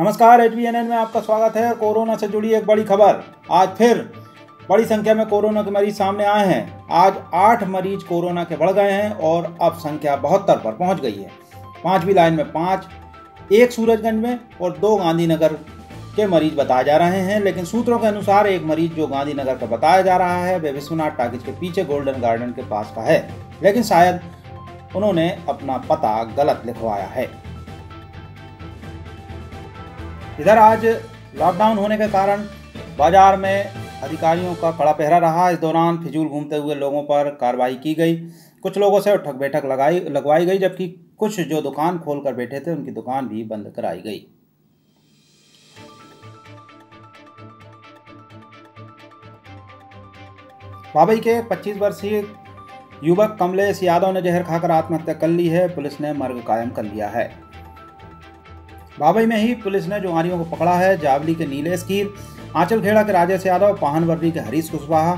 नमस्कार H B में आपका स्वागत है। कोरोना से जुड़ी एक बड़ी खबर। आज फिर बड़ी संख्या में कोरोना के मरीज़ सामने आए हैं। आज आठ मरीज़ कोरोना के बढ़ गए हैं और अब संख्या बहत्तर पर पहुँच गई है। पांचवी लाइन में पाँच, एक सूरजगंज में और दो गांधीनगर के मरीज़ बताए जा रहे हैं, लेकिन सूत्रों के अनुसार एक मरीज़ जो गांधीनगर का बताया जा रहा है, वह विश्वनाथ टाकिज के पीछे गोल्डन गार्डन के पास का है, लेकिन शायद उन्होंने अपना पता गलत लिखवाया है। इधर आज लॉकडाउन होने के कारण बाज़ार में अधिकारियों का कड़ा पहरा रहा। इस दौरान फिजूल घूमते हुए लोगों पर कार्रवाई की गई। कुछ लोगों से उठक बैठक लगाई, लगवाई गई, जबकि कुछ जो दुकान खोल कर बैठे थे, उनकी दुकान भी बंद कराई गई। बाबई के 25 वर्षीय युवक कमलेश यादव ने जहर खाकर आत्महत्या कर ली है। पुलिस ने मर्ग कायम कर लिया है। बाबई में ही पुलिस ने जुआरियों को पकड़ा है, जावली के नीलेश कीर आंचल खेड़ा के राजेश यादव पाहनवर्दी के हरीश कुशवाहा,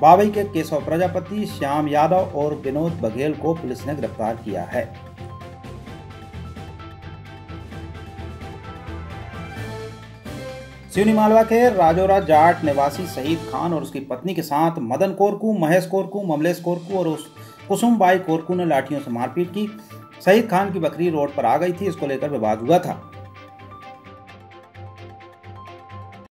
बाबई के केशव प्रजापति, श्याम यादव और विनोद बघेल को पुलिस ने गिरफ़्तार किया है। सिवनी मालवा के राजौरा जाट निवासी शहीद खान और उसकी पत्नी के साथ मदन कोरकू, महेश कोरकू, ममलेश कोरकू और उस कुसुम बाई कोरकू ने लाठियों से मारपीट की। शहीद खान की बकरी रोड पर आ गई थी, इसको लेकर विवाद हुआ था।